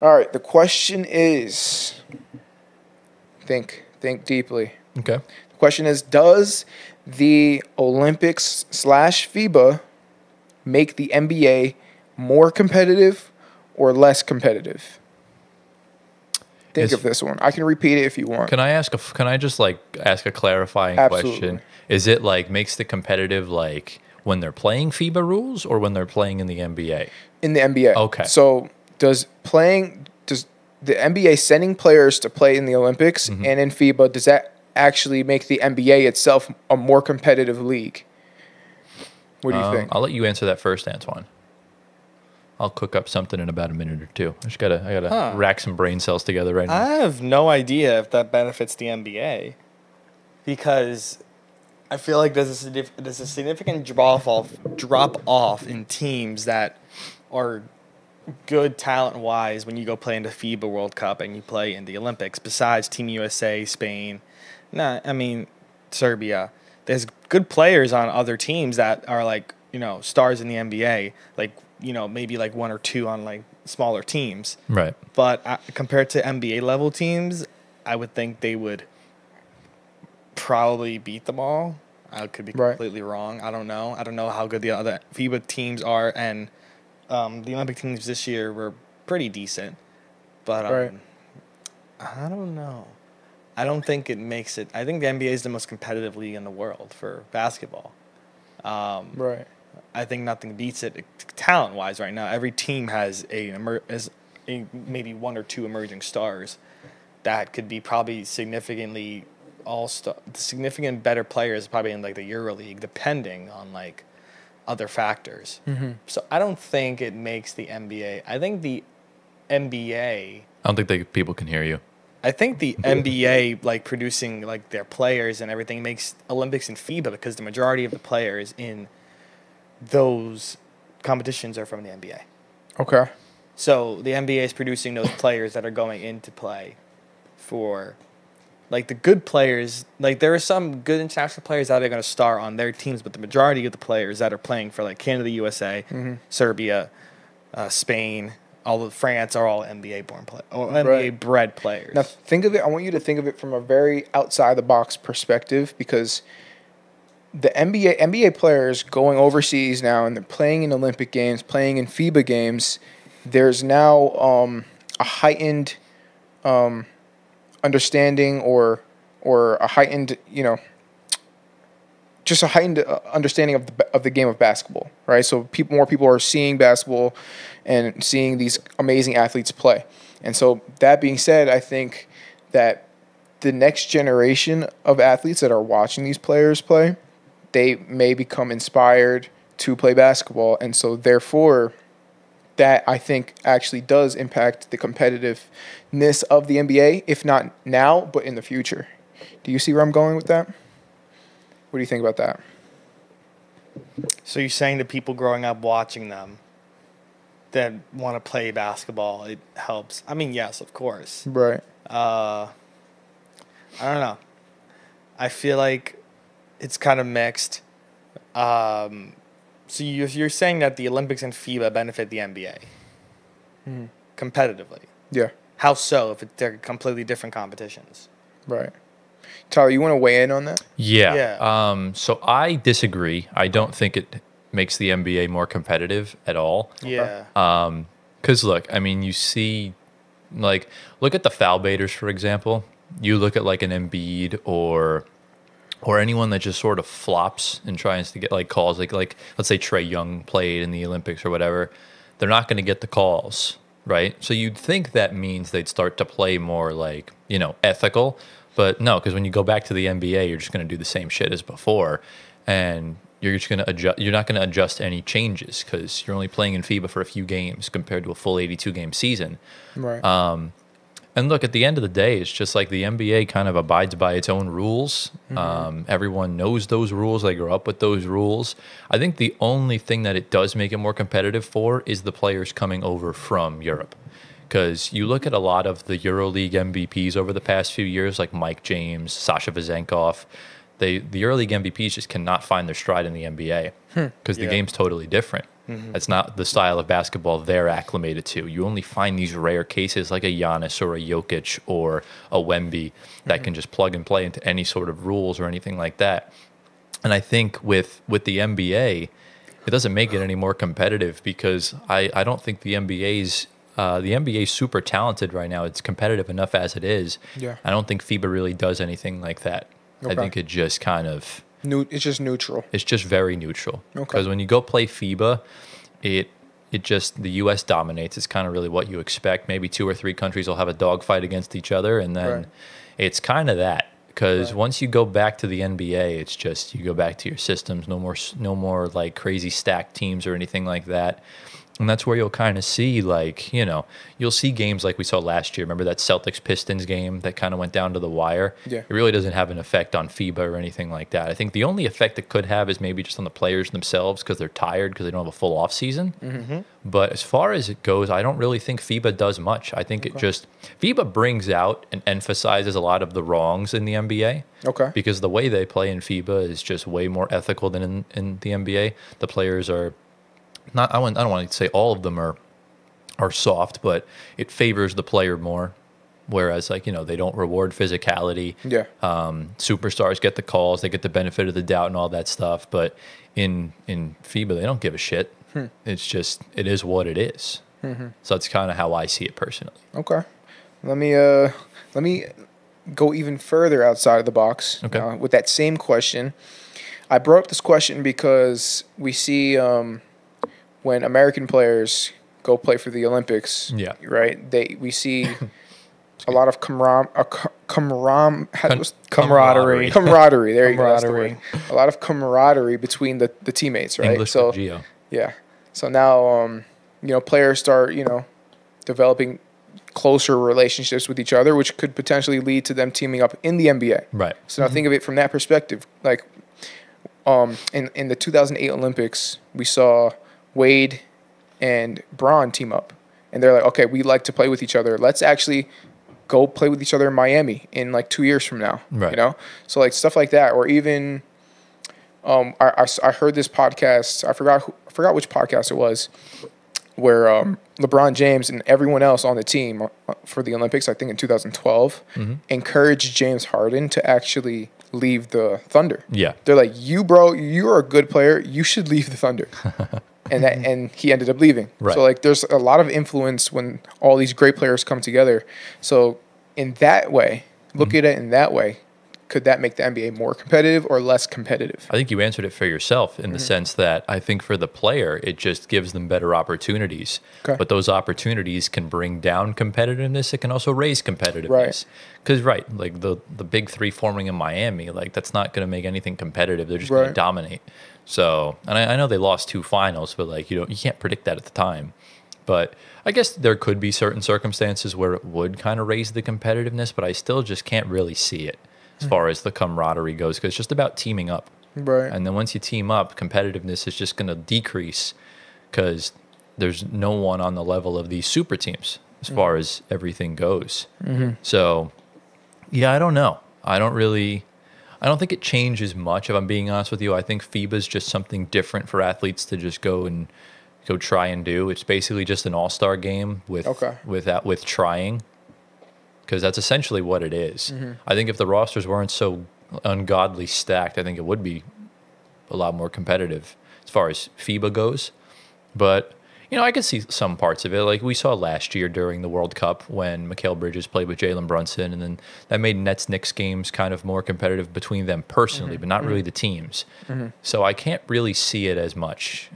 All right. The question is think, think deeply. Okay. The question is Does the Olympics slash FIBA make the NBA more competitive or less competitive? Think Is- of this one. I can repeat it if you want. Can I ask a? Can I just like ask a clarifying Absolutely. question? Is it like makes the competitive like when they're playing FIBA rules or when they're playing in the NBA? in the NBA. Okay. So does playing does the NBA sending players to play in the Olympics Mm-hmm. and in FIBA does that actually make the NBA itself a more competitive league? What do you Um, think? I'll let you answer that first, Antoine. I'll cook up something in about a minute or two. I just gotta, I gotta Huh. rack some brain cells together right now. I have no idea if that benefits the NBA because I feel like there's a, there's a significant drop off drop off in teams that are good talent wise when you go play in the FIBA World Cup and you play in the Olympics. Besides Team USA, Spain, nah, I mean Serbia. There's good players on other teams that are like you know stars in the NBA. Like you know maybe like one or two on like smaller teams right. but uh, compared to NBA level teams, I would think they would probably beat them all. I could be Right. completely wrong. I don't know. I don't know how good the other FIBA teams are, and um, the Olympic teams this year were pretty decent. But um, Right. I don't know. I don't think it makes it. I think the NBA is the most competitive league in the world for basketball. Um, right. I think nothing beats it talent wise right now. Every team has a, emer- a maybe one or two emerging stars that could be probably significantly all star significant better players probably in like the Euro League depending on like other factors. Mm-hmm. So I don't think it makes the NBA. I think the NBA I don't think they, people can hear you. I think the NBA like producing like their players and everything makes Olympics and FIBA because the majority of the players in those competitions are from the NBA. Okay. So the NBA is producing those players that are going into play for like the good players. Like there are some good international players that are going to star on their teams, but the majority of the players that are playing for like Canada, USA, Serbia, uh, Spain, all of France are all NBA born play or NBA Right. bred players. Now think of it. I want you to think of it from a very outside the box perspective because the NBA NBA players going overseas now and they're playing in Olympic games, playing in FIBA games. There's now um, a heightened um, understanding or or a heightened you know just a heightened uh, understanding of the of the game of basketball, right? So people more people are seeing basketball and seeing these amazing athletes play. And so that being said, I think that the next generation of athletes that are watching these players play, they may become inspired to play basketball, and so therefore that I think actually does impact the competitiveness of the NBA, if not now, but in the future. Do you see where I'm going with that? What do you think about that? So you're saying that people growing up watching them that want to play basketball, it helps. I mean, yes, of course. Right. Uh, I don't know. I feel like it's kind of mixed. Um, so you, you're saying that the Olympics and FIBA benefit the NBA competitively. Yeah. How so? If it, they're completely different competitions. Right. Tyler, you want to weigh in on that? Yeah. Yeah. Um, so I disagree. I don't think it makes the NBA more competitive at all. Yeah. Um, Because look, I mean, you see, like, look at the foul baiters, for example. You look at like an Embiid or or anyone that just sort of flops and tries to get like calls, like like let's say Trae Young played in the Olympics or whatever. They're not going to get the calls, right? So you'd think that means they'd start to play more like you know ethical, but no, because when you go back to the NBA, you're just going to do the same shit as before, and you're just going to adjust. You're not going to adjust any changes because you're only playing in FIBA for a few games compared to a full 82 game season. Right. Um, And look, at the end of the day, it's just like the NBA kind of abides by its own rules. Um, everyone knows those rules. They grow up with those rules. I think the only thing that it does make it more competitive for is the players coming over from Europe. Because you look at a lot of the EuroLeague MVPs over the past few years, like Mike James, Sasha Vezenkov, they the EuroLeague MVPs just cannot find their stride in the NBA because the Yeah. game's totally different. That's not the style of basketball they're acclimated to. You only find these rare cases like a Giannis or a Jokic or a Wemby that can just plug and play into any sort of rules or anything like that. And I think with with the NBA, it doesn't make it any more competitive because I, I don't think the NBA's uh, the NBA is super talented right now. It's competitive enough as it is. Yeah. I don't think FIBA really does anything like that. I think it just kind of New, it's just neutral. it's just very neutral. Okay. Because when you go play FIBA, it it just the U.S. dominates. It's kind of really what you expect. Maybe two or three countries will have a dogfight against each other, and then Right. it's kind of that. Because Right. once you go back to the NBA, it's just you go back to your systems. No more no more like crazy stacked teams or anything like that. And that's where you'll kind of see, like, you know, you'll see games like we saw last year. Remember that Celtics Pistons game that kind of went down to the wire? Yeah. It really doesn't have an effect on FIBA or anything like that. I think the only effect it could have is maybe just on the players themselves because they're tired because they don't have a full off season. Mm-hmm. But as far as it goes, I don't really think FIBA does much. I think it just FIBA brings out and emphasizes a lot of the wrongs in the NBA Okay. because the way they play in FIBA is just way more ethical than in, in the NBA. The players are not. I, I don't want to say all of them are are soft, but it favors the player more. Whereas, like you know, they don't reward physicality. Yeah. Um, superstars get the calls, they get the benefit of the doubt and all that stuff. But in in FIBA, they don't give a shit. It's just it is what it is. So that's kind of how I see it personally. Okay. Let me uh let me go even further outside of the box. Okay. Uh, with that same question, I brought up this question because we see um, when American players go play for the Olympics. Yeah. Right. They we see a lot of camram camram Con- was- Camaraderie. camaraderie. There you go. The Camaraderie. A lot of camaraderie between the, the teammates. Right. English so Gio. yeah. So now, um, you know, players start, you know, developing closer relationships with each other, which could potentially lead to them teaming up in the NBA. Right. So now think of it from that perspective. Like, um, in in the 2008 Olympics, we saw Wade and Bron team up, and they're like, okay, we like to play with each other. Let's actually go play with each other in Miami in like two years from now. Right. You know, so like stuff like that, or even, um, I, I I heard this podcast. I forgot who, I forgot which podcast it was, where um, LeBron James and everyone else on the team uh, for the Olympics, I think in 2012, encouraged James Harden to actually leave the Thunder. Yeah. They're like, "You, bro, you're a good player. You should leave the Thunder." and that, and he ended up leaving. Right. So like, there's a lot of influence when all these great players come together. So in that way, look Mm-hmm. at it in that way. Could that make the NBA more competitive or less competitive? I think you answered it for yourself in the mm-hmm. sense that I think for the player, it just gives them better opportunities. Okay. But those opportunities can bring down competitiveness. It can also raise competitiveness. Because, right, like the, the big three forming in Miami, like that's not going to make anything competitive. They're just going to dominate. So, and I, I know they lost two finals, but like, you know, you can't predict that at the time. But I guess there could be certain circumstances where it would kind of raise the competitiveness, but I still just can't really see it as far as the camaraderie goes because it's just about teaming up. Right. And then once you team up, competitiveness is just going to decrease because there's no one on the level of these super teams as far mm-hmm. as everything goes. Mm-hmm. So, yeah, I don't know. I don't really. I don't think it changes much. If I'm being honest with you, I think FIBA is just something different for athletes to just go and go try and do. It's basically just an all star game with Okay. without with trying because that's essentially what it is. Mm-hmm. I think if the rosters weren't so ungodly stacked, I think it would be a lot more competitive as far as FIBA goes. But you know, I can see some parts of it. Like we saw last year during the World Cup when Mikal Bridges played with Jalen Brunson, and then that made Nets Knicks games kind of more competitive between them personally, mm-hmm. but not really mm-hmm. the teams. So I can't really see it as much